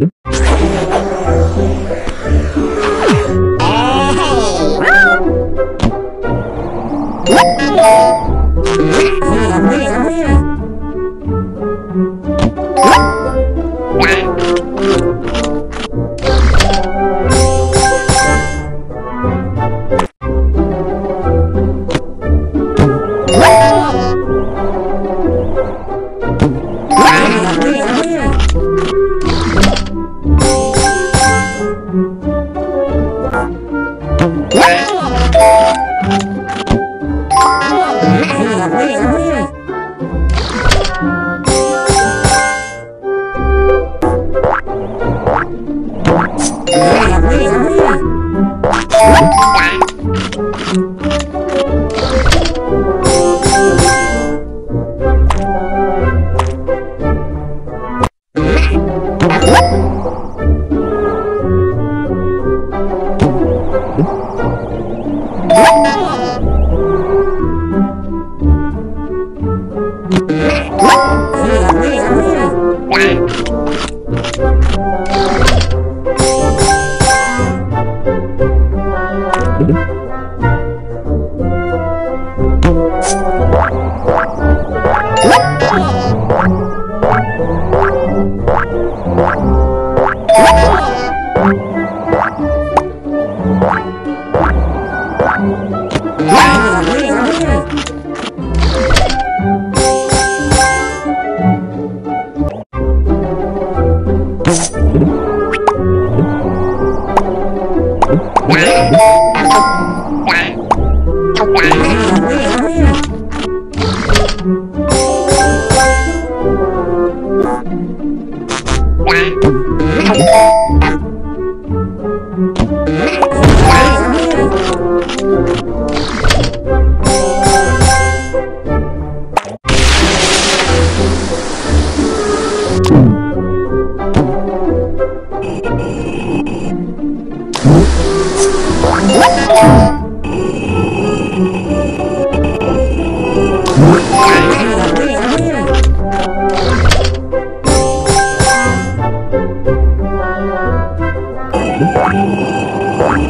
Oh! Wow.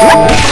Oh!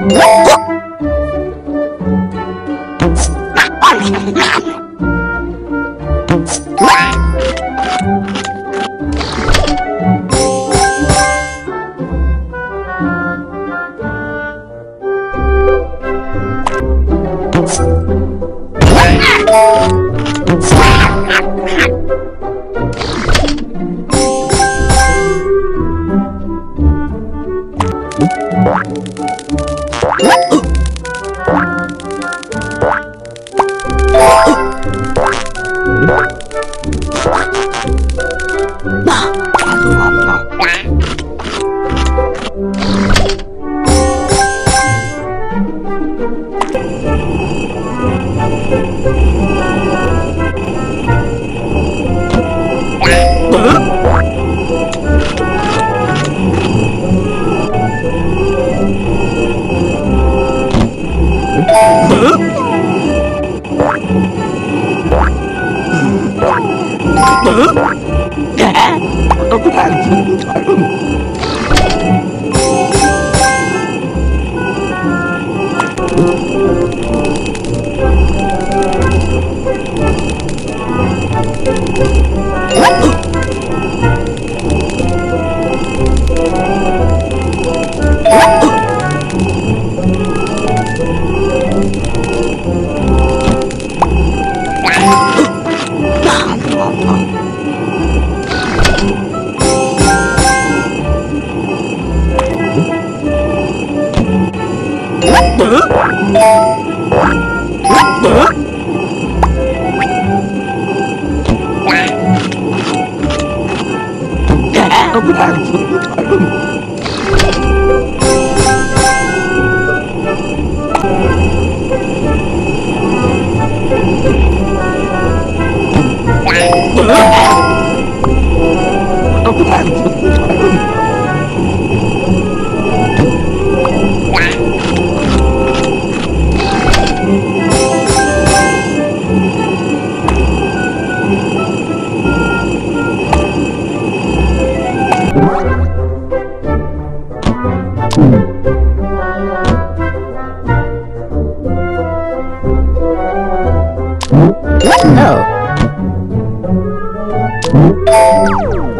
What? tử. Tử. Ông Oh,